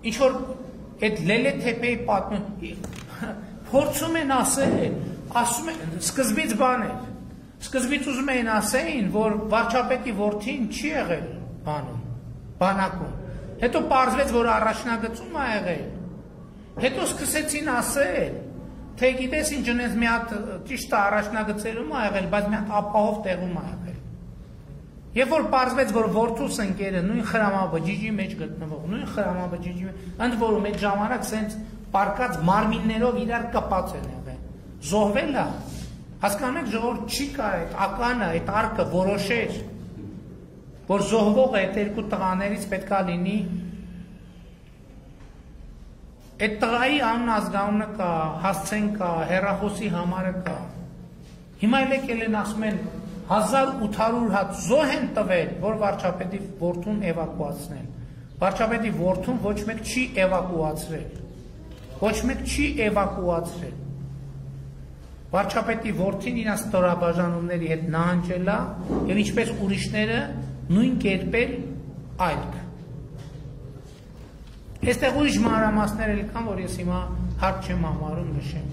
Ինչ որ այդ Լելե Թեփեի պատմը փորձում են ասել, ասում են սկզբից բան է։ Սկզբից ուզում էին ասեին, որ վարչապետի որդին չի եղել բանում, բանակում։ Հետո պարզվեց, որ առաջնագծում ա եղել։ Հետո սկսեցին ասել, թե գիտես ինչ ունես մի հատ ճիշտ առաջնագծերում ա եղել, բայց մի հատ ապահով տեղում ա եղել։ Երբ որ պարզվեց, որ Որթուս ընկերը նույն խրամաբջիջի մեջ գտնվող, նույն խրամաբջիջի մեջ, ընդ որում այդ ժամանակ սենց պարկած մարմիններով իրար կպած են եղել։ Զոհվել է։ Հասկանում եք, ժողովուրդ չի կար այդ ականը, այդ արկը որոշեր, որ զոհվողը այդ երկու տղաներից պետքա լինի Այդ տղայի անուն ազգանունը կա, հասցեն կա, հերախոսի համարը կա։ Հիմա էլ եկել են ասում են 1800 հատ զոհ են տվել, որ վարչապետի որդուն էվակուացնեն։ Վարչապետի որդուն ոչ մեկ չի էվակուացրել։ Ոչ մեկ չի էվակուացրել։ Վարչապետի որդին իր ստորաբաժանումների հետ նահանջել է եւ ինչպես ուրիշները նույն կերպել այլք։ Այստեղ ուրիշ մանրամասներ էլ կան, որ ես հիմա հարկ չեմ համարում նշեմ։